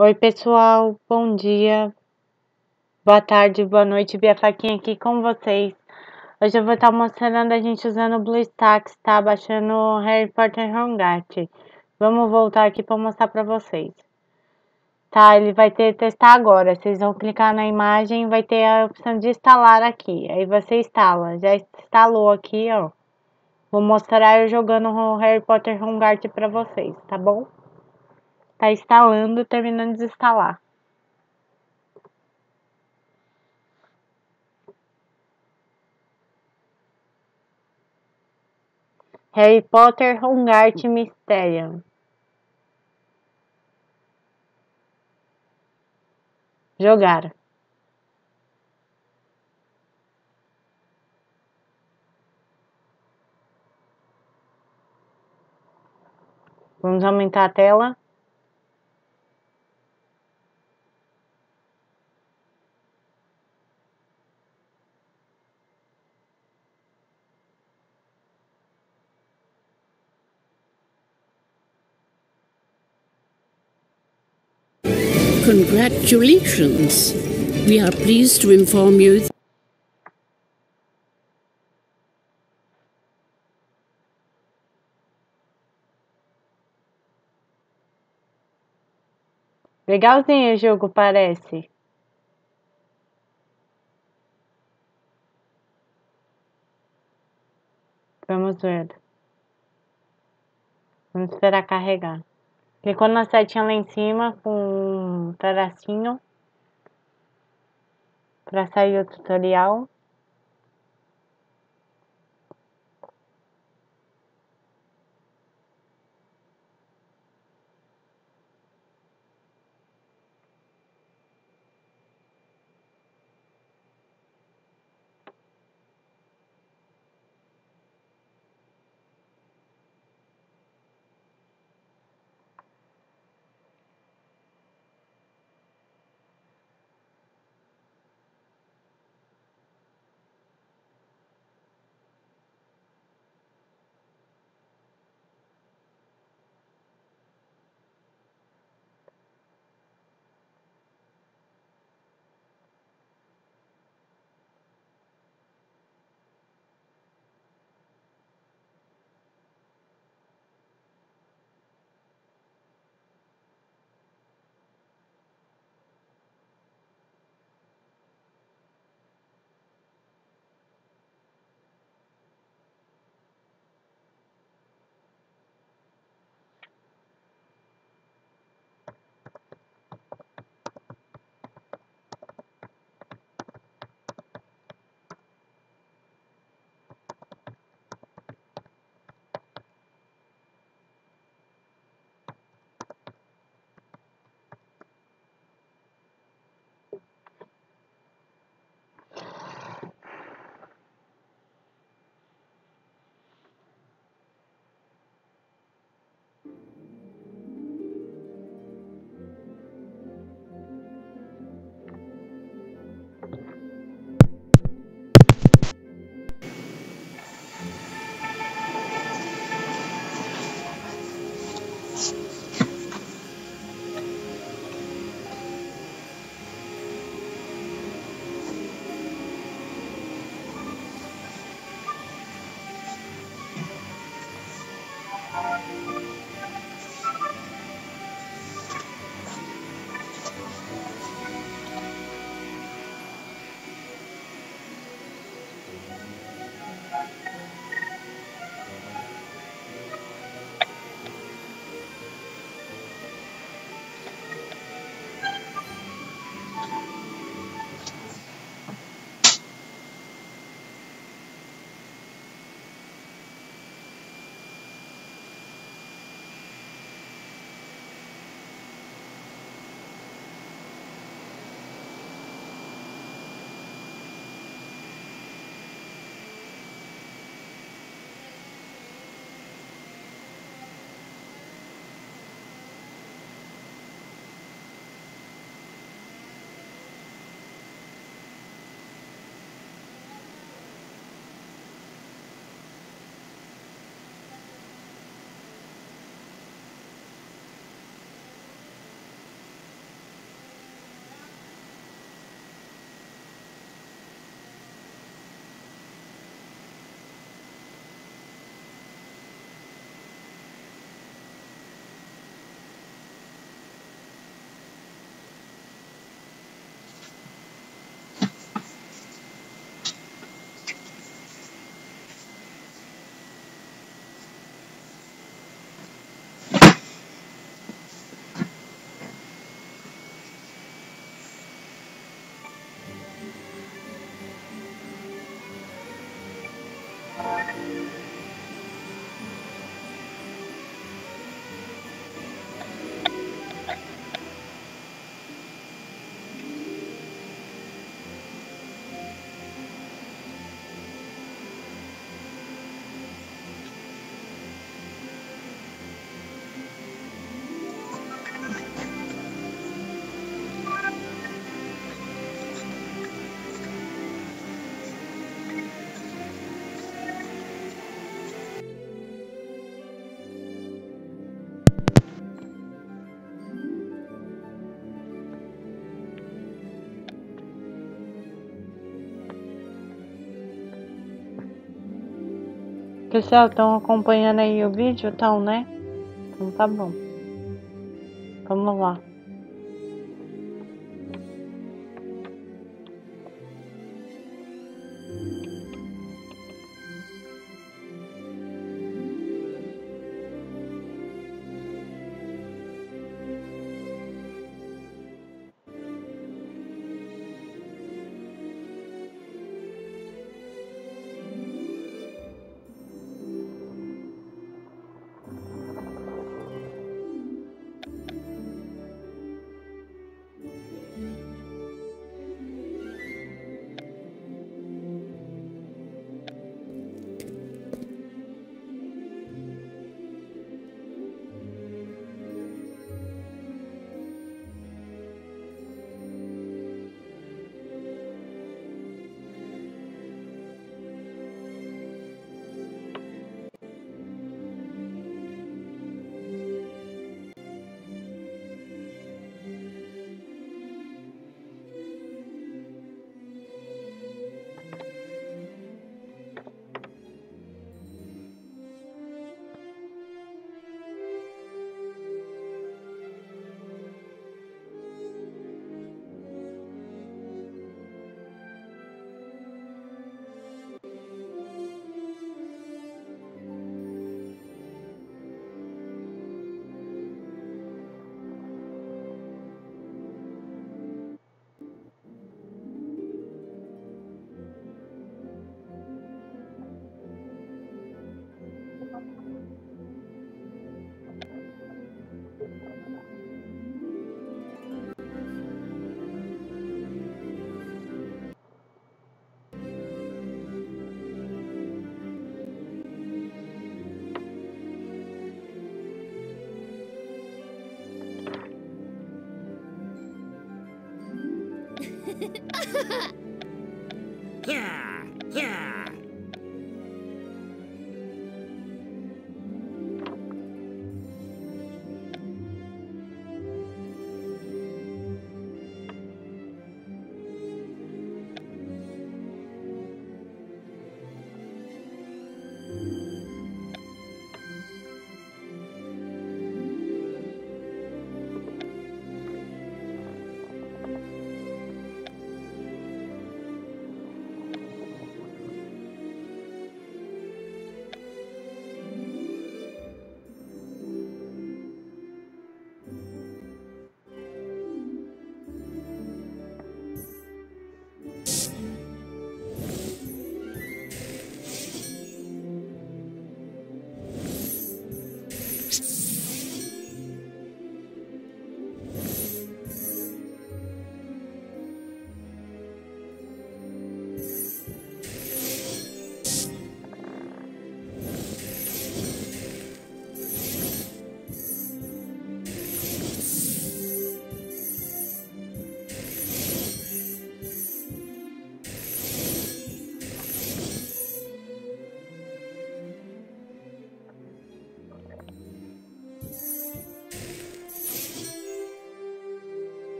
Oi, pessoal, bom dia, boa tarde, boa noite, Bia Faquinha aqui com vocês. Hoje eu vou estar mostrando a gente usando o BlueStacks, tá? Baixando Harry Potter Hangart. Vamos voltar aqui para mostrar para vocês. Tá, ele vai ter testar agora. Vocês vão clicar na imagem, vai ter a opção de instalar aqui. Aí você instala. Já instalou aqui, ó. Vou mostrar eu jogando o Harry Potter Hangart para vocês, tá bom? Tá instalando, terminando de instalar. Harry Potter Hogwarts Mysterium. Jogar. Vamos aumentar a tela. Congratulations! We are pleased to inform you. Legalzinho o jogo, parece. Vamos ver. Vamos esperar carregar. Clicou na setinha lá em cima com um tracinho para sair o tutorial. Pessoal, estão acompanhando aí o vídeo, então, né? Então tá bom. Vamos lá. Ha ha!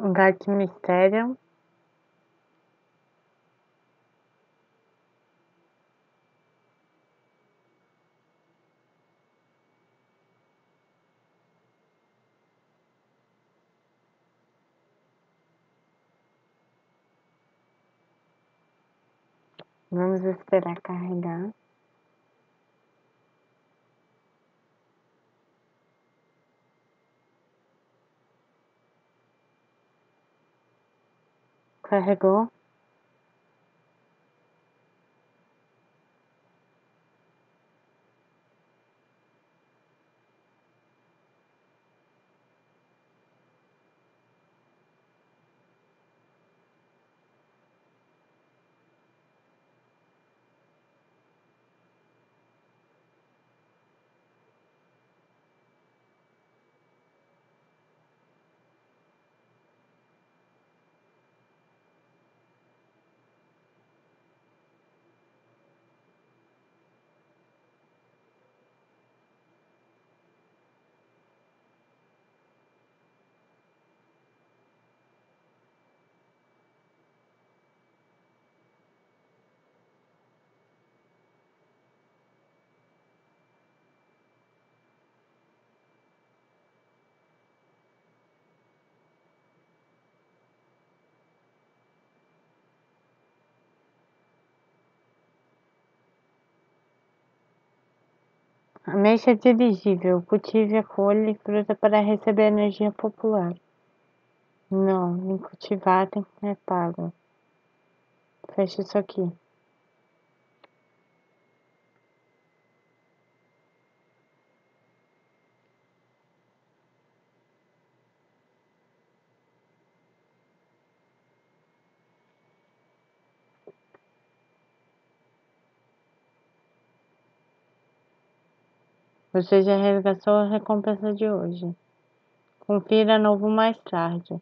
Dark Mysterium. Vamos esperar carregar. रखा है डॉ। Ameixa dirigível, cultive a folha e fruta para receber energia popular. Não, nem cultivar tem que é pago. Fecha isso aqui. Você já resgatou a recompensa de hoje. Confira novo mais tarde.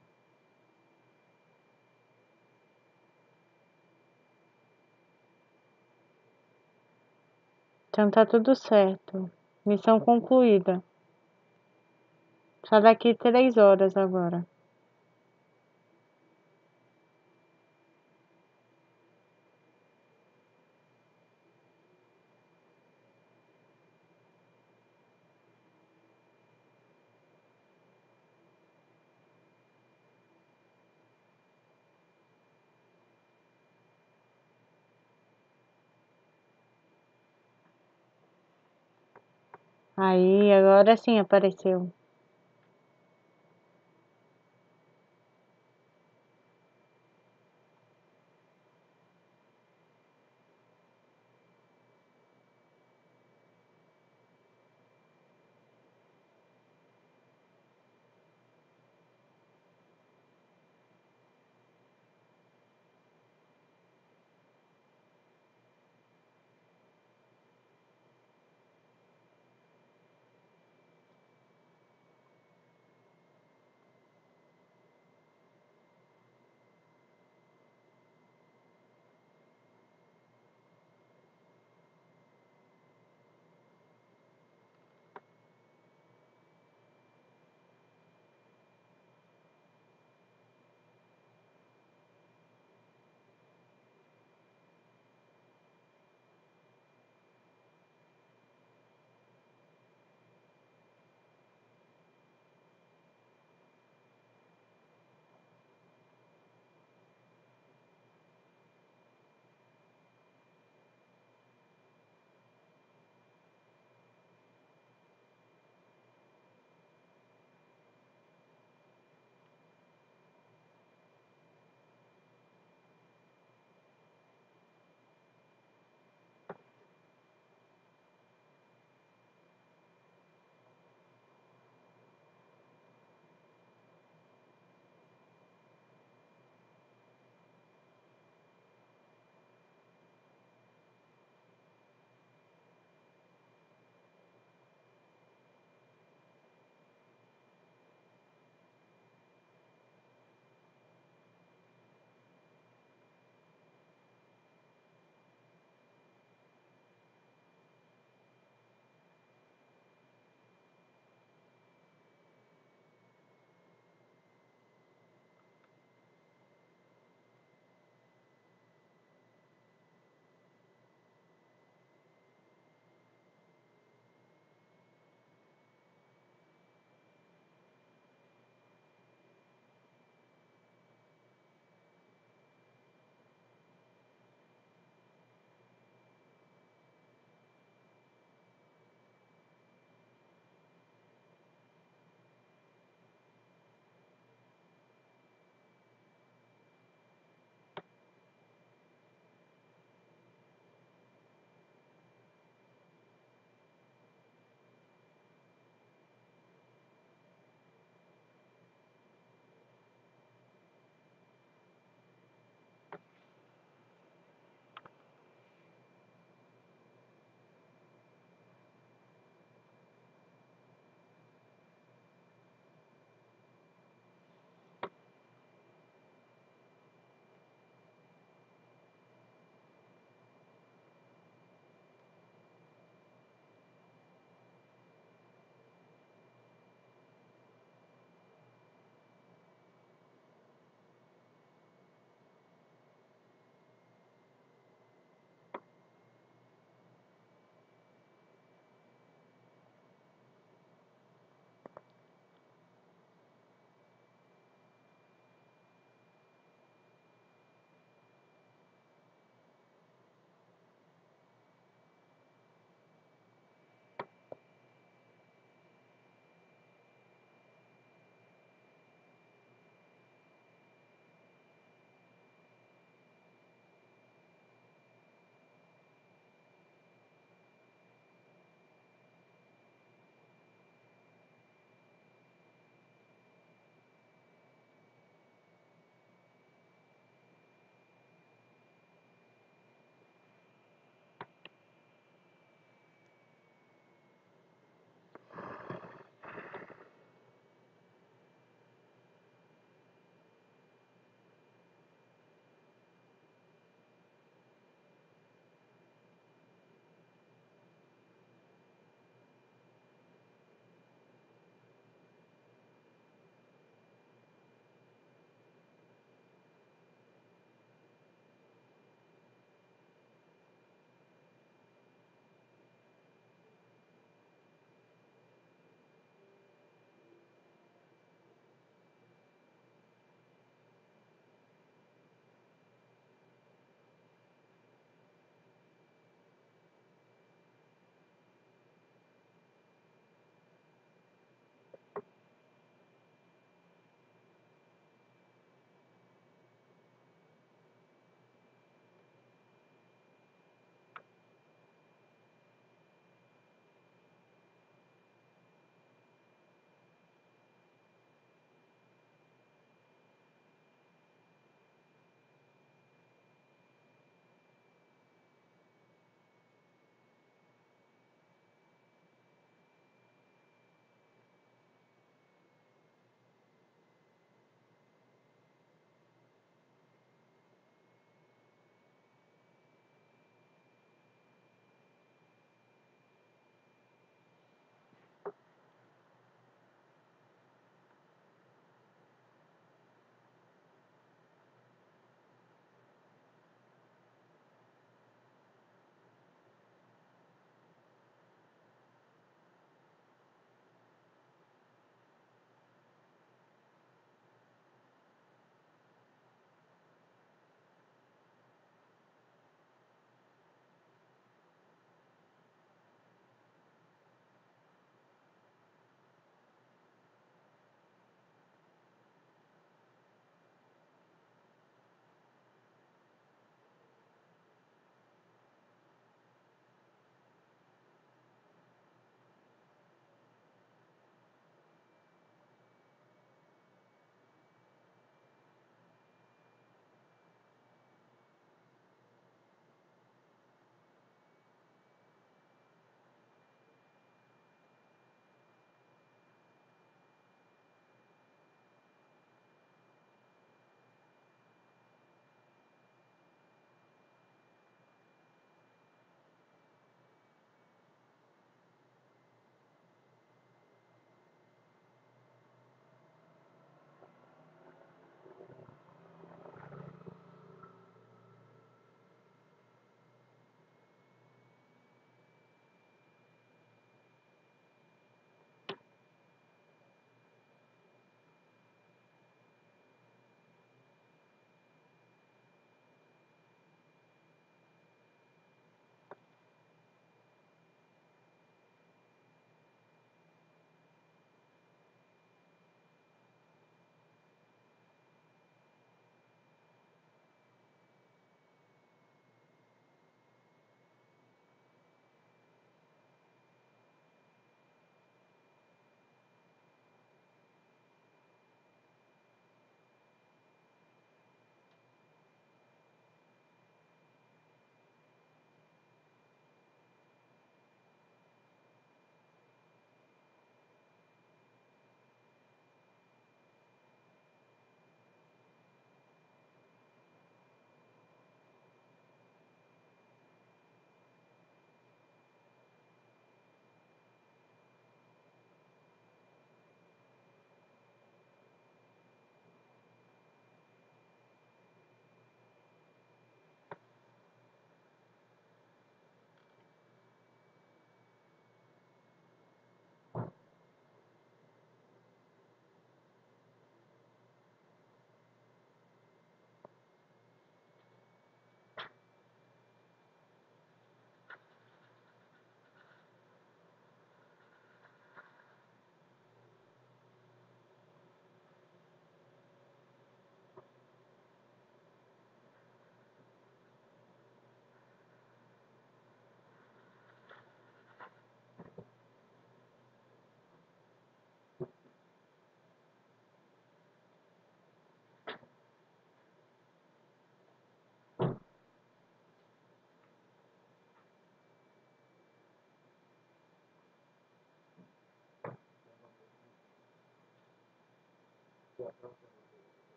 Então tá tudo certo. Missão concluída. Só daqui três horas agora. Aí, agora sim apareceu.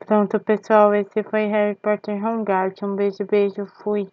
Pronto, pessoal, esse foi Harry Potter Hogwarts. Um beijo, beijo, fui.